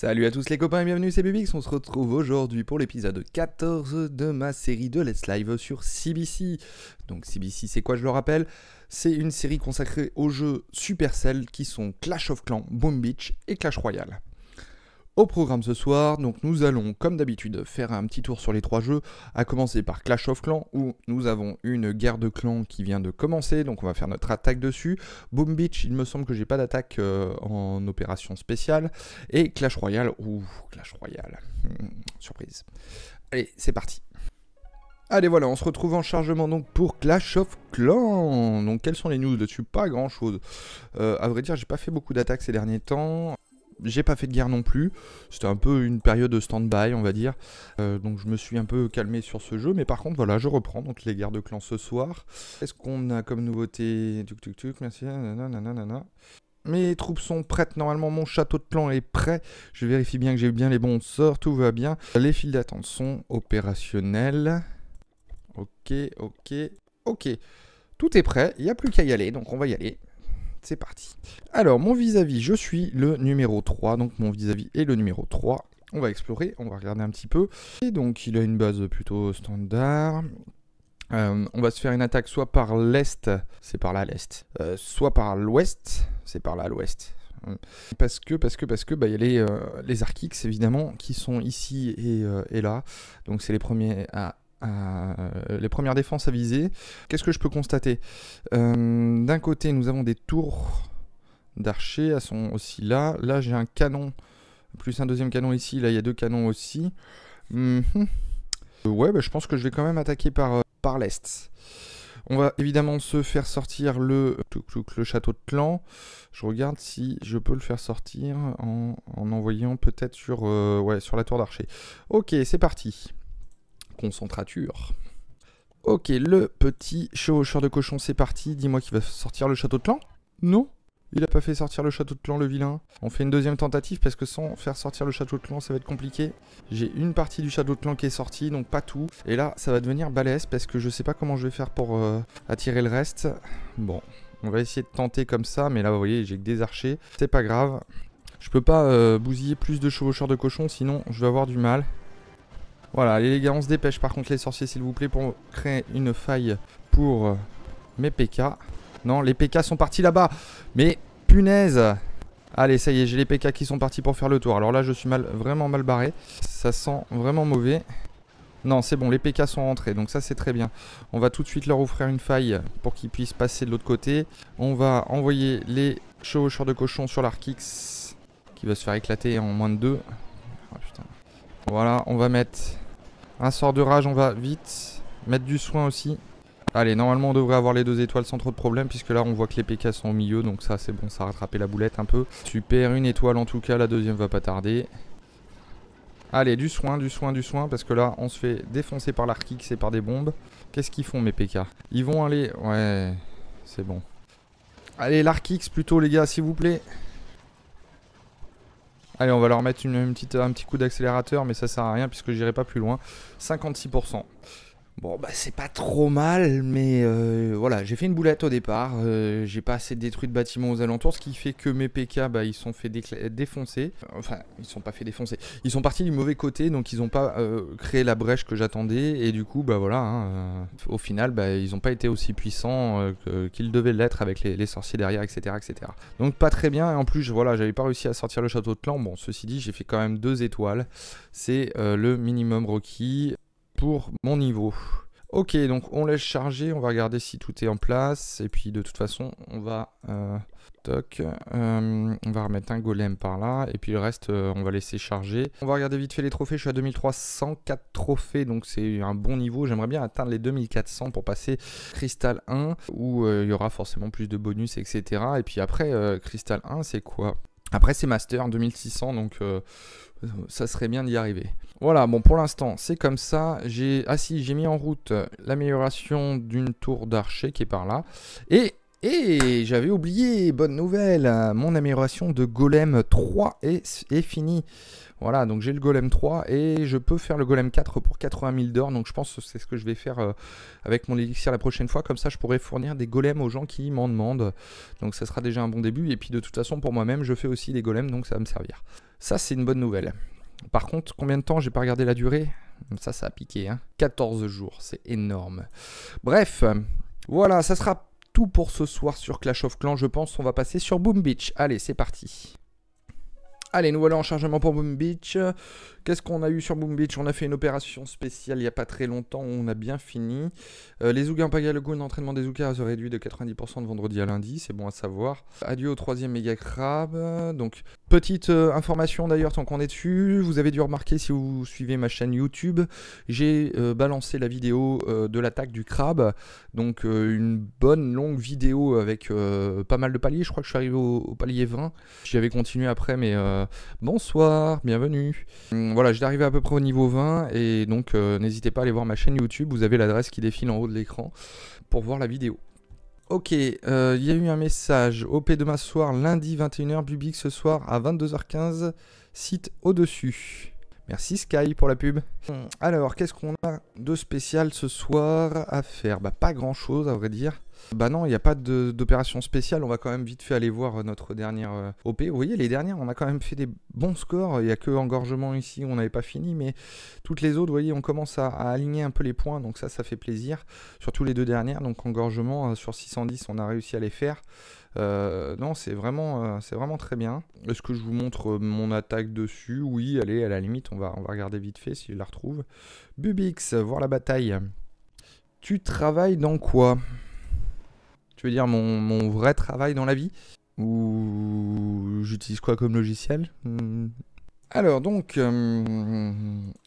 Salut à tous les copains et bienvenue, c'est Bubix. On se retrouve aujourd'hui pour l'épisode 14 de ma série de Let's Live sur CBC. Donc CBC, c'est quoi je le rappelle? C'est une série consacrée aux jeux Supercell qui sont Clash of Clans, Boom Beach et Clash Royale. Au programme ce soir, donc nous allons comme d'habitude faire un petit tour sur les trois jeux, à commencer par Clash of Clans où nous avons une guerre de clans qui vient de commencer, donc on va faire notre attaque dessus. Boom Beach, il me semble que j'ai pas d'attaque euh, en opération spéciale. Et Clash Royale, ouh, Clash Royale, hmm, surprise. Allez, c'est parti. Allez voilà, on se retrouve en chargement donc pour Clash of Clans. Donc quelles sont les news dessus? Pas grand chose. Euh, à vrai dire, j'ai pas fait beaucoup d'attaques ces derniers temps j'ai pas fait de guerre non plus. C'était un peu une période de stand-by, on va dire. Euh, donc je me suis un peu calmé sur ce jeu. Mais par contre, voilà, je reprends donc les guerres de clans ce soir. Est-ce qu'on a comme nouveauté Tuk tuk tuk, merci. Mes troupes sont prêtes. Normalement, mon château de clan est prêt. Je vérifie bien que j'ai bien les bons sorts. Tout va bien. Les files d'attente sont opérationnelles. Ok, ok, ok. Tout est prêt. Il n'y a plus qu'à y aller. Donc on va y aller c'est parti. Alors, mon vis-à-vis, je suis le numéro 3, donc mon vis-à-vis est le numéro 3. On va explorer, on va regarder un petit peu. Et donc, il a une base plutôt standard. Euh, on va se faire une attaque soit par l'est, c'est par là l'est, euh, soit par l'ouest, c'est par là l'ouest. Parce que, parce que, parce que, bah, il y a les, euh, les Arkix évidemment qui sont ici et, et là. Donc c'est les premiers à les premières défenses à viser. Qu'est-ce que je peux constater euh, D'un côté, nous avons des tours d'archers, elles sont aussi là. Là, j'ai un canon, plus un deuxième canon ici. Là, il y a deux canons aussi. Mhm. Ouais, bah, je pense que je vais quand même attaquer par, euh, par l'est. On va évidemment se faire sortir le, le château de clan. Je regarde si je peux le faire sortir en, en envoyant peut-être sur, ouais, sur la tour d'archer. Ok, c'est parti concentrature. Ok, le petit chevaucheur de cochon, c'est parti. Dis-moi qu'il va sortir le château de clan Non il a pas fait sortir le château de clan, le vilain. On fait une deuxième tentative parce que sans faire sortir le château de clan, ça va être compliqué. J'ai une partie du château de clan qui est sortie, donc pas tout. Et là, ça va devenir balèze parce que je sais pas comment je vais faire pour euh, attirer le reste. Bon, on va essayer de tenter comme ça, mais là, vous voyez, j'ai que des archers. C'est pas grave. Je peux pas euh, bousiller plus de chevaucheurs de cochon, sinon je vais avoir du mal. Voilà, allez les gars, on se dépêche par contre les sorciers s'il vous plaît pour créer une faille pour euh, mes PK. Non, les PK sont partis là-bas. Mais punaise Allez, ça y est, j'ai les PK qui sont partis pour faire le tour. Alors là, je suis vraiment mal barré. Ça sent vraiment mauvais. Non, c'est bon, les PK sont rentrés, donc ça c'est très bien. On va tout de suite leur offrir une faille pour qu'ils puissent passer de l'autre côté. On va envoyer les chevaucheurs de cochon sur l'Arkix, qui va se faire éclater en moins de deux. Putain. Voilà, on va mettre un sort de rage, on va vite mettre du soin aussi. Allez, normalement on devrait avoir les deux étoiles sans trop de problème puisque là on voit que les PK sont au milieu donc ça c'est bon, ça a rattrapé la boulette un peu. Super, une étoile en tout cas, la deuxième va pas tarder. Allez, du soin, du soin, du soin parce que là on se fait défoncer par l'Arkix et par des bombes. Qu'est-ce qu'ils font mes PK Ils vont aller... Ouais, c'est bon. Allez, l'Arkix plutôt les gars s'il vous plaît. Allez, on va leur mettre un petit coup d'accélérateur, mais ça sert à rien puisque j'irai pas plus loin. 56%. Bon, bah c'est pas trop mal, mais euh, voilà, j'ai fait une boulette au départ. Euh, j'ai pas assez détruit de bâtiments aux alentours, ce qui fait que mes PK, bah, ils sont fait défoncer. Enfin, ils sont pas fait défoncer. Ils sont partis du mauvais côté, donc ils ont pas euh, créé la brèche que j'attendais. Et du coup, bah voilà, hein, au final, bah, ils ont pas été aussi puissants qu'ils devaient l'être avec les, sorciers derrière, etc., etc. Donc pas très bien. Et en plus, voilà, j'avais pas réussi à sortir le château de clan. Bon, ceci dit, j'ai fait quand même deux étoiles. C'est le minimum requis pour mon niveau. Ok, donc on laisse charger, on va regarder si tout est en place. Et puis de toute façon, on va... Euh, toc, euh, on va remettre un golem par là. Et puis le reste, euh, on va laisser charger. On va regarder vite fait les trophées. Je suis à 2304 trophées, donc c'est un bon niveau. J'aimerais bien atteindre les 2400 pour passer Crystal 1, où il y aura forcément plus de bonus, etc. Et puis après, Crystal 1, c'est quoi? Après c'est Master 2600 donc ça serait bien d'y arriver. Voilà, bon pour l'instant c'est comme ça. J'ai ah si j'ai mis en route l'amélioration d'une tour d'archer qui est par là et Et j'avais oublié, bonne nouvelle, mon amélioration de Golem 3 est, est finie. Voilà, donc j'ai le Golem 3 et je peux faire le Golem 4 pour 80 000 d'or. Donc je pense que c'est ce que je vais faire euh, avec mon élixir la prochaine fois. Comme ça, je pourrai fournir des golems aux gens qui m'en demandent. Donc ça sera déjà un bon début. Et puis de toute façon, pour moi-même, je fais aussi des golems, donc ça va me servir. Ça, c'est une bonne nouvelle. Par contre, combien de temps J'ai pas regardé la durée? Ça, ça a piqué. Hein 14 jours, c'est énorme. Bref, voilà, ça sera tout pour ce soir sur Clash of Clans, je pense. On va passer sur Boom Beach. Allez, c'est parti. Allez, nous voilà en chargement pour Boom Beach. Qu'est-ce qu'on a eu sur Boom Beach? On a fait une opération spéciale il n'y a pas très longtemps, on a bien fini. Euh, les Ougas Pagalogo, l'entraînement des Ougas se réduit de 90% de vendredi à lundi, c'est bon à savoir. Adieu au troisième méga crabe. Donc, petite euh, information d'ailleurs, tant qu'on est dessus, vous avez dû remarquer si vous suivez ma chaîne YouTube, j'ai euh, balancé la vidéo de l'attaque du crabe. Donc, une bonne longue vidéo avec pas mal de paliers. Je crois que je suis arrivé au, palier 20. J'y avais continué après, mais bonsoir, bienvenue. Hum, voilà, j'ai arrivé à peu près au niveau 20 et donc euh, n'hésitez pas à aller voir ma chaîne YouTube, vous avez l'adresse qui défile en haut de l'écran pour voir la vidéo. Ok, euh, il y a eu un message. OP demain soir, lundi 21h, Bubik ce soir à 22h15, site au-dessus. Merci Sky pour la pub. Alors, qu'est-ce qu'on a de spécial ce soir à faire? Bah pas grand chose à vrai dire. Bah non, il n'y a pas d'opération spéciale, on va quand même vite fait aller voir notre dernière euh, OP. Vous voyez, les dernières, on a quand même fait des bons scores. Il n'y a que engorgement ici, on n'avait pas fini, mais toutes les autres, vous voyez, on commence à, aligner un peu les points, donc ça, ça fait plaisir. Surtout les deux dernières, donc engorgement, euh, sur 610, on a réussi à les faire. Euh, non, c'est vraiment, vraiment très bien. Est-ce que je vous montre mon attaque dessus? Oui, allez, à la limite, on va, on va regarder vite fait si je la retrouve. Bubix, voir la bataille. Tu travailles dans quoi? Tu veux dire mon, vrai travail dans la vie Ou j'utilise quoi comme logiciel hmm. alors donc, euh,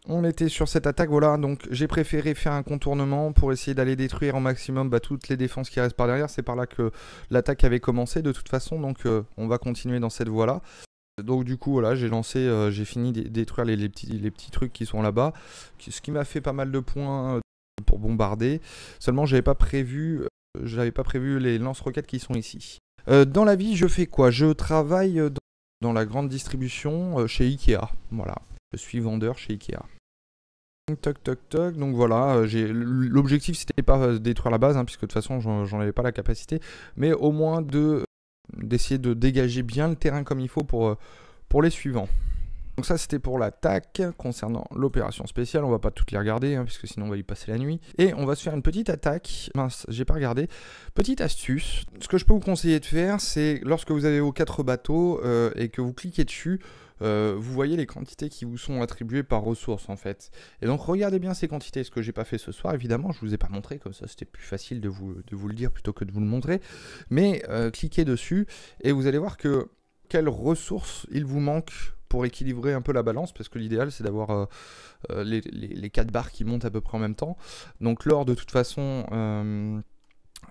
on était sur cette attaque, voilà, donc j'ai préféré faire un contournement pour essayer d'aller détruire au maximum bah, toutes les défenses qui restent par derrière, c'est par là que l'attaque avait commencé de toute façon, donc euh, on va continuer dans cette voie-là. Donc du coup voilà j'ai lancé, euh, j'ai fini de détruire les, petits, les petits trucs qui sont là-bas, ce qui m'a fait pas mal de points pour bombarder. Seulement j'avais pas prévu je n'avais pas prévu les lance-roquettes qui sont ici. Euh, dans la vie, je fais quoi? Je travaille dans, la grande distribution euh, chez Ikea. Voilà, je suis vendeur chez Ikea. Toc toc toc, donc voilà, euh, l'objectif c'était pas détruire la base, hein, puisque de toute façon j'en avais pas la capacité, mais au moins de d'essayer de dégager bien le terrain comme il faut pour les suivants. Donc ça c'était pour l'attaque. Concernant l'opération spéciale, on va pas toutes les regarder, hein, puisque sinon on va y passer la nuit. Et on va se faire une petite attaque. Mince, j'ai pas regardé. Petite astuce. Ce que je peux vous conseiller de faire, c'est lorsque vous avez vos quatre bateaux euh, et que vous cliquez dessus, euh, vous voyez les quantités qui vous sont attribuées par ressources en fait. Et donc regardez bien ces quantités, ce que j'ai pas fait ce soir évidemment, je vous ai pas montré, comme ça c'était plus facile de vous, de vous le dire plutôt que de vous le montrer. Mais euh, cliquez dessus et vous allez voir que quelles ressources il vous manque pour équilibrer un peu la balance, parce que l'idéal c'est d'avoir euh, euh, les, 4 barres qui montent à peu près en même temps. Donc l'or de toute façon... Euh,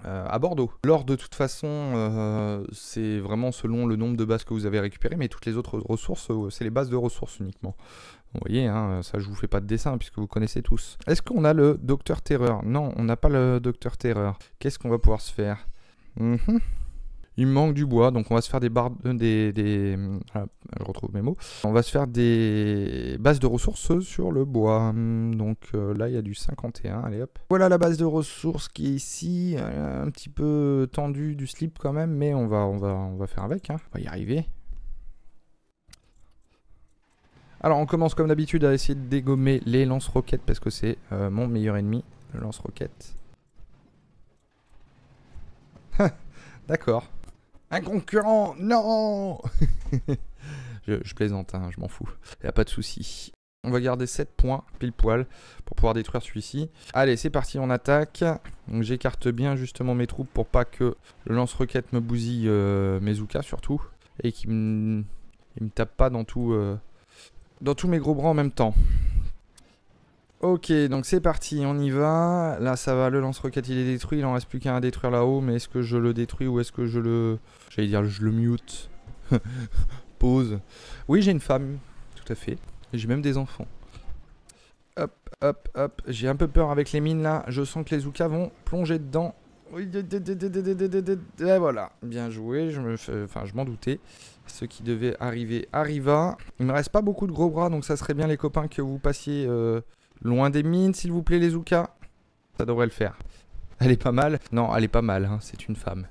à Bordeaux. L'or de toute façon, c'est vraiment selon le nombre de bases que vous avez récupérées, mais toutes les autres ressources, c'est les bases de ressources uniquement. Vous voyez, hein, ça je vous fais pas de dessin puisque vous connaissez tous. Est-ce qu'on a le Docteur Terreur? Non, on n'a pas le Docteur Terreur. Qu'est-ce qu'on va pouvoir se faire? Mhm. Il manque du bois, donc on va se faire des barres, des, des. On va se faire des bases de ressources sur le bois. Donc euh, là, il y a du 51. Allez hop. Voilà la base de ressources qui est ici, euh, un petit peu tendue du slip quand même, mais on va, faire avec. Hein. On va y arriver. Alors on commence comme d'habitude à essayer de dégommer les lance-roquettes parce que c'est euh, mon meilleur ennemi, le lance-roquette. D'accord. Un concurrent Non je, plaisante, hein, je m'en fous. Y a pas de souci. On va garder 7 points, pile poil, pour pouvoir détruire celui-ci. Allez, c'est parti, on attaque. J'écarte bien justement mes troupes pour pas que le lance-roquette me bousille euh, mes Zuka surtout. Et qu'il me, me tape pas. Euh, dans tous mes gros bras en même temps. Ok, donc c'est parti, on y va. Là, ça va, le lance-roquette, il est détruit. Il en reste plus qu'un à détruire là-haut. Mais est-ce que je le détruis ou est-ce que je le... J'allais dire, je le mute. Pause. Oui, j'ai une femme, tout à fait. J'ai même des enfants. Hop, hop, hop. J'ai un peu peur avec les mines, là. Je sens que les Zoukas vont plonger dedans. Et voilà, bien joué, je enfin je m'en doutais. Ce qui devait arriver arriva. Il me reste pas beaucoup de gros bras, donc ça serait bien les copains que vous passiez euh, loin des mines, s'il vous plaît les Zouka. Ça devrait le faire. Elle est pas mal Non, elle est pas mal, hein, c'est une femme.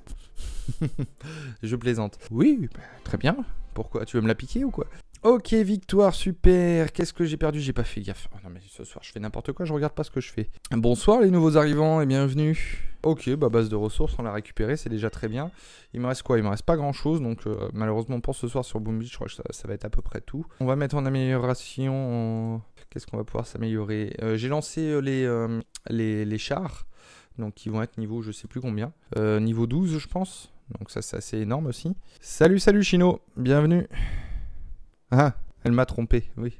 je plaisante. Oui, bah, très bien. Pourquoi Tu veux me la piquer ou quoi? Ok, victoire, super. Qu'est-ce que j'ai perdu? J'ai pas fait gaffe. Oh non, mais ce soir, je fais n'importe quoi, je regarde pas ce que je fais. Bonsoir, les nouveaux arrivants, et bienvenue. Ok, bah base de ressources, on l'a récupéré, c'est déjà très bien. Il me reste quoi? Il me reste pas grand chose, donc euh, malheureusement pour ce soir sur Boom Beach, je crois que ça, va être à peu près tout. On va mettre en amélioration. Qu'est-ce qu'on va pouvoir s'améliorer euh, J'ai lancé euh, les, les, les, chars, donc ils vont être niveau je sais plus combien. niveau 12, je pense. Donc ça, c'est assez énorme aussi. Salut, salut Chino, bienvenue. Ah, elle m'a trompé, oui,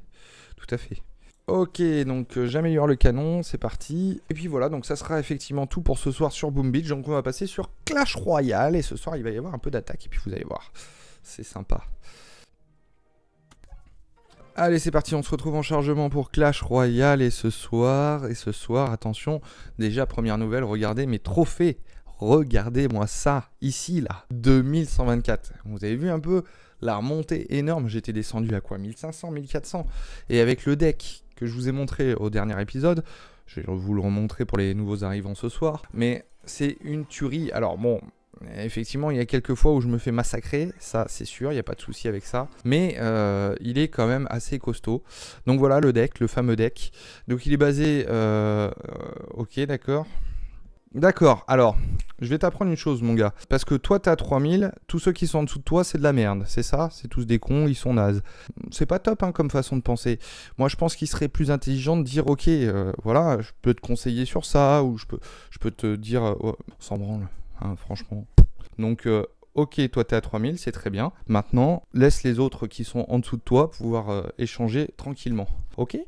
tout à fait. Ok, donc euh, j'améliore le canon, c'est parti. Et puis voilà, donc ça sera effectivement tout pour ce soir sur Boom Beach. Donc on va passer sur Clash Royale. Et ce soir, il va y avoir un peu d'attaque. Et puis vous allez voir, c'est sympa. Allez, c'est parti, on se retrouve en chargement pour Clash Royale. Et ce soir, et ce soir, attention, déjà première nouvelle, regardez mes trophées. Regardez-moi ça, ici, là, 2124. Vous avez vu un peu la remontée énorme, j'étais descendu à quoi 1500, 1400 Et avec le deck que je vous ai montré au dernier épisode, je vais vous le remontrer pour les nouveaux arrivants ce soir, mais c'est une tuerie. Alors bon, Effectivement, il y a quelques fois où je me fais massacrer, ça c'est sûr, il n'y a pas de souci avec ça. Mais euh, il est quand même assez costaud. Donc voilà le deck, le fameux deck. Donc il est basé... Euh, ok, d'accord. D'accord, alors, je vais t'apprendre une chose, mon gars. Parce que toi, t'as 3000, tous ceux qui sont en dessous de toi, c'est de la merde. C'est ça C'est tous des cons, ils sont nazes. C'est pas top, hein, comme façon de penser. Moi, je pense qu'il serait plus intelligent de dire, ok, euh, voilà, je peux te conseiller sur ça, ou je peux, te dire, oh, sans branle, hein, franchement. Donc, euh, ok, toi, t'es à 3000, c'est très bien. Maintenant, laisse les autres qui sont en dessous de toi pouvoir échanger tranquillement. Ok?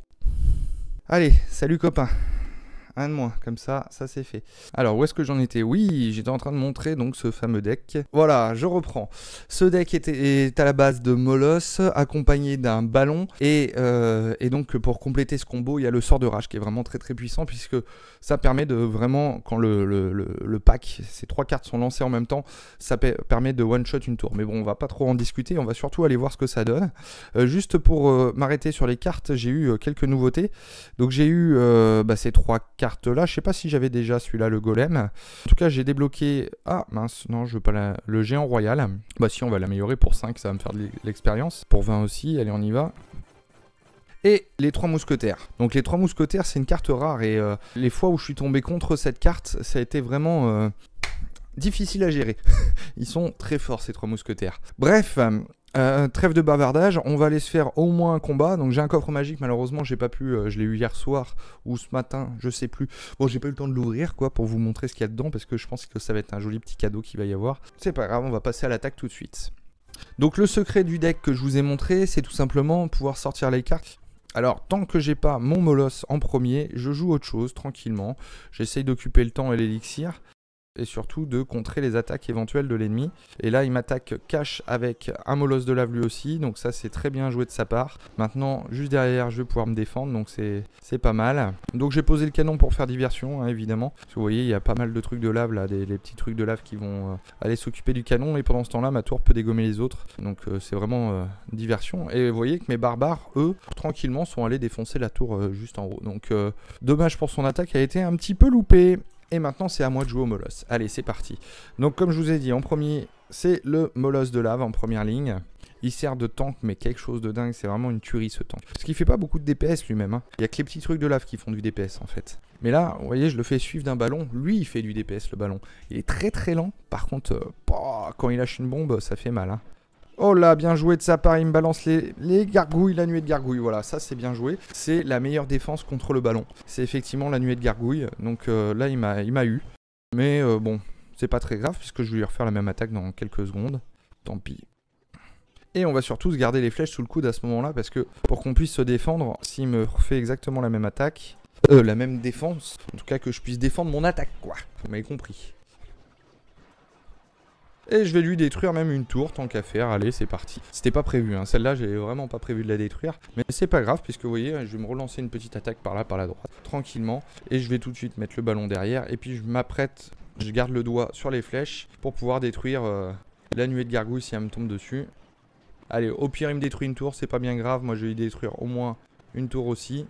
Allez, salut copain un de moins, comme ça, ça c'est fait. Alors, où est-ce que j'en étais? Oui, j'étais en train de montrer donc ce fameux deck. Voilà, je reprends. Ce deck est à la base de Molos, accompagné d'un ballon, et, euh, et, donc pour compléter ce combo, il y a le sort de rage qui est vraiment très très puissant, puisque ça permet de vraiment, quand le, pack, ces trois cartes sont lancées en même temps, ça permet de one-shot une tour. Mais bon, on va pas trop en discuter, on va surtout aller voir ce que ça donne. Euh, juste pour euh, m'arrêter sur les cartes, j'ai eu quelques nouveautés. Donc j'ai eu bah, ces trois cartes carte là. Je sais pas si j'avais déjà celui-là, le golem. En tout cas, j'ai débloqué... Ah mince, non, je veux pas le géant royal. Bah si, on va l'améliorer pour 5, ça va me faire de l'expérience. Pour 20 aussi, allez, on y va. Et les trois mousquetaires. Donc les trois mousquetaires, c'est une carte rare. Et euh, les fois où je suis tombé contre cette carte, ça a été vraiment... Euh, difficile à gérer. Ils sont très forts ces trois mousquetaires. Bref, euh, trêve de bavardage, on va aller se faire au moins un combat. Donc j'ai un coffre magique, malheureusement j'ai pas pu, euh, je l'ai eu hier soir ou ce matin, je sais plus. Bon j'ai pas eu le temps de l'ouvrir quoi pour vous montrer ce qu'il y a dedans parce que je pense que ça va être un joli petit cadeau qu'il va y avoir. C'est pas grave, on va passer à l'attaque tout de suite. Donc le secret du deck que je vous ai montré, c'est tout simplement pouvoir sortir les cartes. Alors, tant que j'ai pas mon molosse en premier, je joue autre chose tranquillement. J'essaye d'occuper le temps et l'élixir et surtout de contrer les attaques éventuelles de l'ennemi. Et là, il m'attaque cash avec un molosse de lave lui aussi, donc ça c'est très bien joué de sa part. Maintenant, juste derrière, je vais pouvoir me défendre, donc c'est pas mal. Donc j'ai posé le canon pour faire diversion, hein, évidemment. vous voyez, il y a pas mal de trucs de lave là, des, petits trucs de lave qui vont euh, aller s'occuper du canon, et pendant ce temps-là, ma tour peut dégommer les autres. Donc euh, c'est vraiment euh, diversion. Et vous voyez que mes barbares, eux, tranquillement, sont allés défoncer la tour juste en haut. Donc dommage pour son attaque, a été un petit peu loupé. Et maintenant, c'est à moi de jouer au molosse. Allez, c'est parti. Donc, comme je vous ai dit, en premier, c'est le molosse de lave en première ligne. Il sert de tank, mais quelque chose de dingue. C'est vraiment une tuerie, ce tank. Parce qu'il fait pas beaucoup de DPS lui-même. Hein. Il y a que les petits trucs de lave qui font du DPS, en fait. Mais là, vous voyez, je le fais suivre d'un ballon. Lui, il fait du DPS, le ballon. Il est très très lent. Par contre, euh, quand il lâche une bombe, ça fait mal. Hein. Oh là, bien joué de sa part, il me balance les, les gargouilles, la nuée de gargouilles. Voilà, ça c'est bien joué. C'est la meilleure défense contre le ballon. C'est effectivement la nuée de gargouilles. Donc euh, là, il m'a eu. Mais euh, bon, c'est pas très grave puisque je vais lui refaire la même attaque dans quelques secondes. Tant pis. Et on va surtout se garder les flèches sous le coude à ce moment-là parce que pour qu'on puisse se défendre, s'il me refait exactement la même attaque, euh, la même défense, en tout cas que je puisse défendre mon attaque quoi. Vous m'avez compris. Et je vais lui détruire même une tour, tant qu'à faire. Allez, c'est parti. C'était pas prévu, hein. celle-là, j'ai vraiment pas prévu de la détruire. Mais c'est pas grave, puisque vous voyez, je vais me relancer une petite attaque par là, par la droite, tranquillement. Et je vais tout de suite mettre le ballon derrière. Et puis je m'apprête je garde le doigt sur les flèches pour pouvoir détruire euh, la nuée de gargouilles si elle me tombe dessus. Allez, au pire, il me détruit une tour, c'est pas bien grave. Moi, je vais y détruire au moins une tour aussi.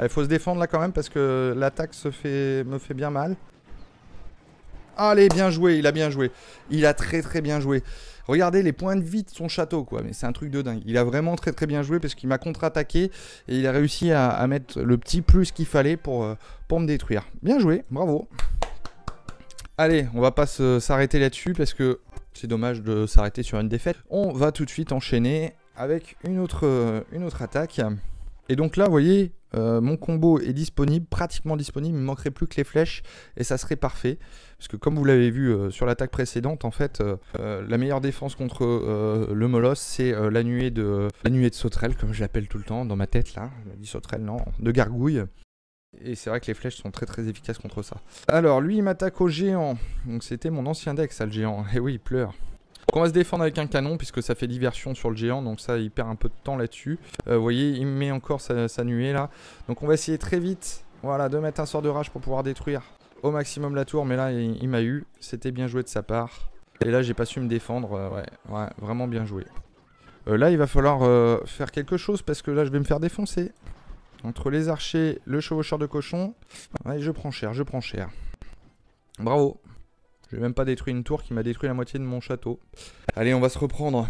Il faut se défendre là quand même parce que l'attaque me fait bien mal. Allez, bien joué, il a bien joué. Il a très très bien joué. Regardez les points de vie de son château, quoi. Mais c'est un truc de dingue. Il a vraiment très très bien joué parce qu'il m'a contre-attaqué et il a réussi à, mettre le petit plus qu'il fallait pour, euh, pour me détruire. Bien joué, bravo. Allez, on va pas s'arrêter là-dessus parce que c'est dommage de s'arrêter sur une défaite. On va tout de suite enchaîner avec une autre, une autre attaque. Et donc là, vous voyez, euh, mon combo est disponible, pratiquement disponible. Il ne manquerait plus que les flèches et ça serait parfait. Parce que comme vous l'avez vu euh, sur l'attaque précédente, en fait, la meilleure défense contre le molosse, c'est la nuée de la nuée de sauterelle, comme je l'appelle tout le temps dans ma tête là. Je dis non, de gargouille. Et c'est vrai que les flèches sont très très efficaces contre ça. Alors lui il m'attaque au géant. Donc c'était mon ancien deck ça le géant. Et eh oui il pleure. Donc on va se défendre avec un canon puisque ça fait diversion sur le géant. Donc ça il perd un peu de temps là-dessus. Euh, vous voyez il met encore sa, nuée là. Donc on va essayer très vite voilà, de mettre un sort de rage pour pouvoir détruire au maximum la tour. Mais là il, m'a eu. C'était bien joué de sa part. Et là j'ai pas su me défendre. Euh, ouais, ouais, vraiment bien joué. Euh, là il va falloir faire quelque chose parce que là je vais me faire défoncer. Entre les archers, le chevaucheur de cochon. Ouais, je prends cher, je prends cher. Bravo. Je vais même pas détruire une tour qui m'a détruit la moitié de mon château. Allez, on va se reprendre.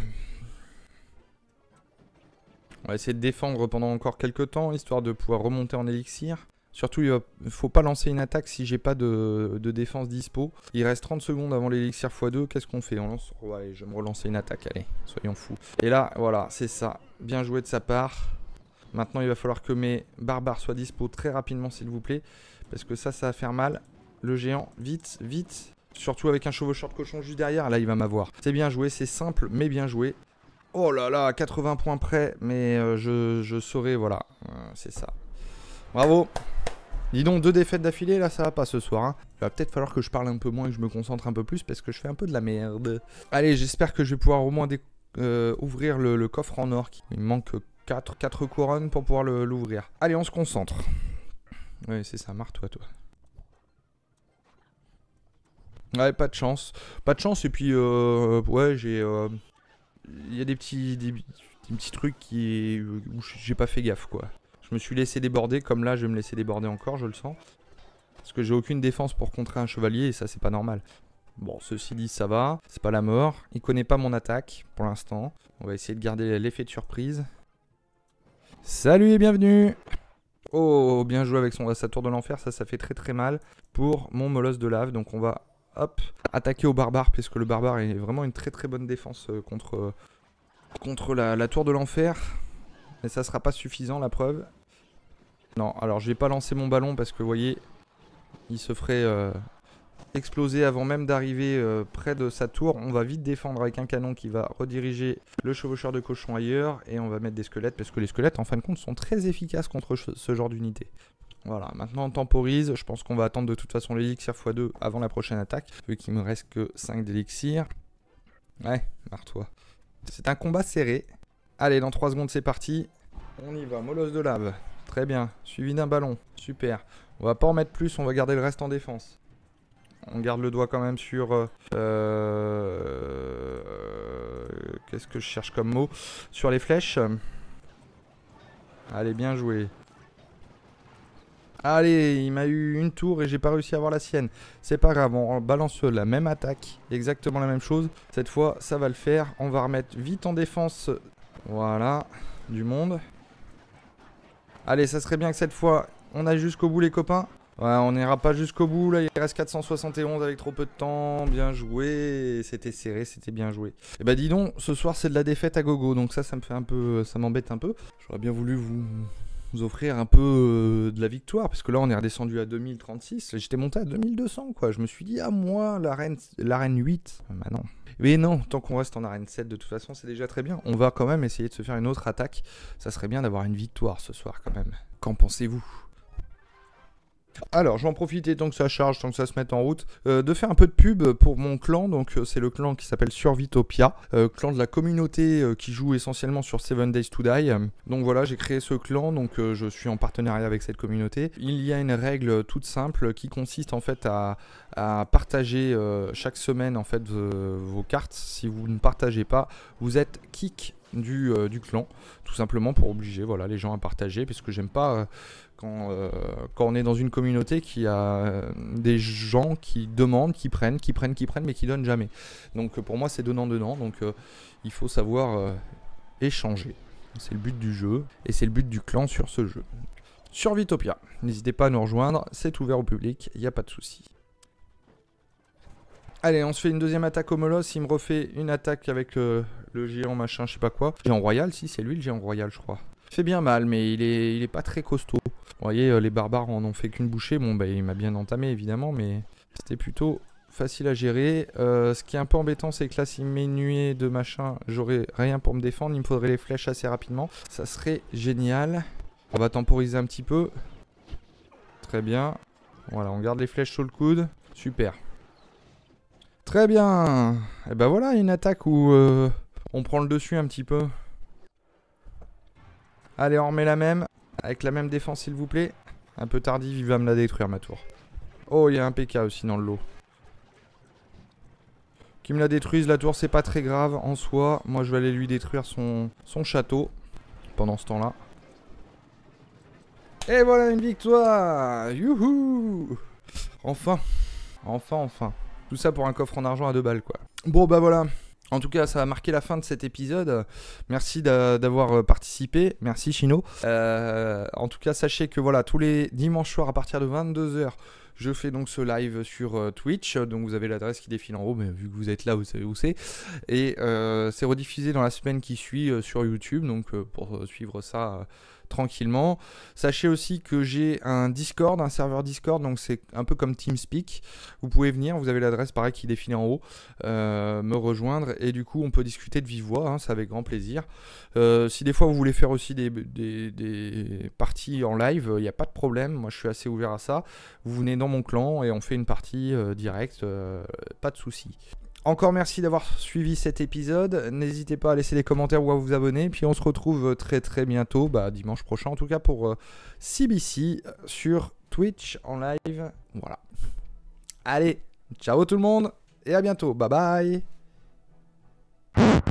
On va essayer de défendre pendant encore quelques temps, histoire de pouvoir remonter en élixir. Surtout, il ne faut pas lancer une attaque si j'ai pas de, défense dispo. Il reste 30 secondes avant l'élixir x2. Qu'est-ce qu'on fait? On lance... Ouais, je vais me relancer une attaque, allez, soyons fous. Et là, voilà, c'est ça. Bien joué de sa part. Maintenant, il va falloir que mes barbares soient dispo très rapidement, s'il vous plaît. Parce que ça, ça va faire mal. Le géant, vite, vite. Surtout avec un chevaucheur de cochon juste derrière. Là, il va m'avoir. C'est bien joué, c'est simple, mais bien joué. Oh là là, 80 points près. Mais euh, je, je saurai, voilà. Euh, c'est ça. Bravo. Dis donc, deux défaites d'affilée, là, ça va pas ce soir. Hein. Il va peut-être falloir que je parle un peu moins et que je me concentre un peu plus parce que je fais un peu de la merde. Allez, j'espère que je vais pouvoir au moins euh, ouvrir le, coffre en or. Il me manque 4, 4 couronnes pour pouvoir l'ouvrir. Allez, on se concentre. Oui, c'est ça, marre-toi, toi. Ouais, pas de chance. Pas de chance, et puis, euh, ouais, j'ai... Euh, il y a des petits, des, petits trucs qui, où j'ai pas fait gaffe, quoi. Je me suis laissé déborder, comme là, je vais me laisser déborder encore, je le sens. Parce que j'ai aucune défense pour contrer un chevalier, et ça, c'est pas normal. Bon, ceci dit, ça va. C'est pas la mort. Il connaît pas mon attaque, pour l'instant. On va essayer de garder l'effet de surprise. Salut et bienvenue Oh, bien joué avec son, sa tour de l'enfer, ça, ça fait très très mal pour mon molosse de lave. Donc on va, hop, attaquer au barbare, puisque le barbare est vraiment une très très bonne défense euh, contre, euh, la, tour de l'enfer. Mais ça sera pas suffisant, la preuve. Non, alors je vais pas lancer mon ballon parce que vous voyez, il se ferait euh, exploser avant même d'arriver près de sa tour. On va vite défendre avec un canon qui va rediriger le chevaucheur de cochon ailleurs. Et on va mettre des squelettes parce que les squelettes en fin de compte sont très efficaces contre ce genre d'unité. Voilà, maintenant on temporise. Je pense qu'on va attendre de toute façon l'élixir x2 avant la prochaine attaque. Vu qu'il me reste que 5 d'élixir. Ouais, marre-toi. C'est un combat serré. Allez, dans 3 secondes c'est parti. On y va, molosse de lave. Très bien, suivi d'un ballon. Super. On va pas en mettre plus, on va garder le reste en défense. On garde le doigt quand même sur... Euh, euh, qu'est-ce que je cherche comme mot? Sur les flèches. Allez, bien joué. Allez, il m'a eu une tour et j'ai pas réussi à avoir la sienne. C'est pas grave, on balance la même attaque, exactement la même chose. Cette fois, ça va le faire. On va remettre vite en défense, voilà, du monde. Allez, ça serait bien que cette fois, on aille jusqu'au bout les copains. Ouais, on n'ira pas jusqu'au bout, là, il reste 471 avec trop peu de temps, bien joué, c'était serré, c'était bien joué. Et bah dis donc, ce soir c'est de la défaite à gogo, donc ça, ça me fait un peu, ça m'embête un peu. J'aurais bien voulu vous, offrir un peu euh, de la victoire, parce que là on est redescendu à 2036, j'étais monté à 2200 quoi, je me suis dit, ah moi, l'arène 8, bah non. Mais non, tant qu'on reste en arène 7, de toute façon, c'est déjà très bien. On va quand même essayer de se faire une autre attaque. Ça serait bien d'avoir une victoire ce soir quand même. Qu'en pensez-vous? Alors, je vais en profiter tant que ça charge, tant que ça se met en route, euh, de faire un peu de pub pour mon clan. Donc, euh, c'est le clan qui s'appelle Survitopia, euh, clan de la communauté qui joue essentiellement sur Seven Days to Die. Donc voilà, j'ai créé ce clan, donc je suis en partenariat avec cette communauté. Il y a une règle toute simple qui consiste en fait à, partager chaque semaine en fait vos cartes. Si vous ne partagez pas, vous êtes kick du, clan, tout simplement pour obliger voilà, les gens à partager, parce que j'aime pas quand, euh, quand on est dans une communauté qui a euh, des gens qui demandent, qui prennent, qui prennent, qui prennent, mais qui donnent jamais. Donc euh, pour moi c'est donnant-donnant, donc il faut savoir échanger. C'est le but du jeu, et c'est le but du clan sur ce jeu. Sur Vitopia, n'hésitez pas à nous rejoindre, c'est ouvert au public, il n'y a pas de souci. Allez, on se fait une deuxième attaque au Molos. Il me refait une attaque avec euh, le géant machin, je sais pas quoi. Géant royal, si, c'est lui le géant royal, je crois. Fait bien mal, mais il est, il est pas très costaud. Vous voyez, euh, les barbares en ont fait qu'une bouchée. Bon, bah, il m'a bien entamé, évidemment, mais c'était plutôt facile à gérer. Euh, ce qui est un peu embêtant, c'est que là, s'il me met une nuée de machin, j'aurais rien pour me défendre. Il me faudrait les flèches assez rapidement. Ça serait génial. On va temporiser un petit peu. Très bien. Voilà, on garde les flèches sur le coude. Super. Très bien. Et ben voilà, une attaque où euh, on prend le dessus un petit peu. Allez, on remet la même. Avec la même défense, s'il vous plaît. Un peu tardive, il va me la détruire, ma tour. Oh, il y a un PK aussi dans le lot. Qui me la détruise, la tour, c'est pas très grave en soi. Moi, je vais aller lui détruire son, son château pendant ce temps-là. Et voilà une victoire Youhou Enfin Enfin, enfin. Tout ça pour un coffre en argent à deux balles, quoi. Bon, bah voilà. En tout cas, ça a marqué la fin de cet épisode. Merci d'a- d'avoir euh, participé. Merci Chino. Euh, en tout cas, sachez que voilà, tous les dimanches soirs à partir de 22h, je fais donc ce live sur euh, Twitch. Donc vous avez l'adresse qui défile en haut, mais vu que vous êtes là, vous savez où c'est. Et euh, c'est rediffusé dans la semaine qui suit euh, sur YouTube. Donc euh, pour euh, suivre ça euh, tranquillement. Sachez aussi que j'ai un Discord, un serveur Discord. Donc c'est un peu comme TeamSpeak. Vous pouvez venir, vous avez l'adresse pareil qui défile en haut, euh, me rejoindre et du coup on peut discuter de vive voix, hein, c'est avec grand plaisir. Euh, si des fois vous voulez faire aussi des parties en live, il n'y a pas de problème, moi je suis assez ouvert à ça. Vous venez dans mon clan et on fait une partie euh, directe, euh, pas de souci. Encore merci d'avoir suivi cet épisode. N'hésitez pas à laisser des commentaires ou à vous abonner. Puis on se retrouve très très bientôt, bah, dimanche prochain en tout cas, pour euh, CBC sur Twitch en live. Voilà. Allez, ciao tout le monde et à bientôt. Bye bye.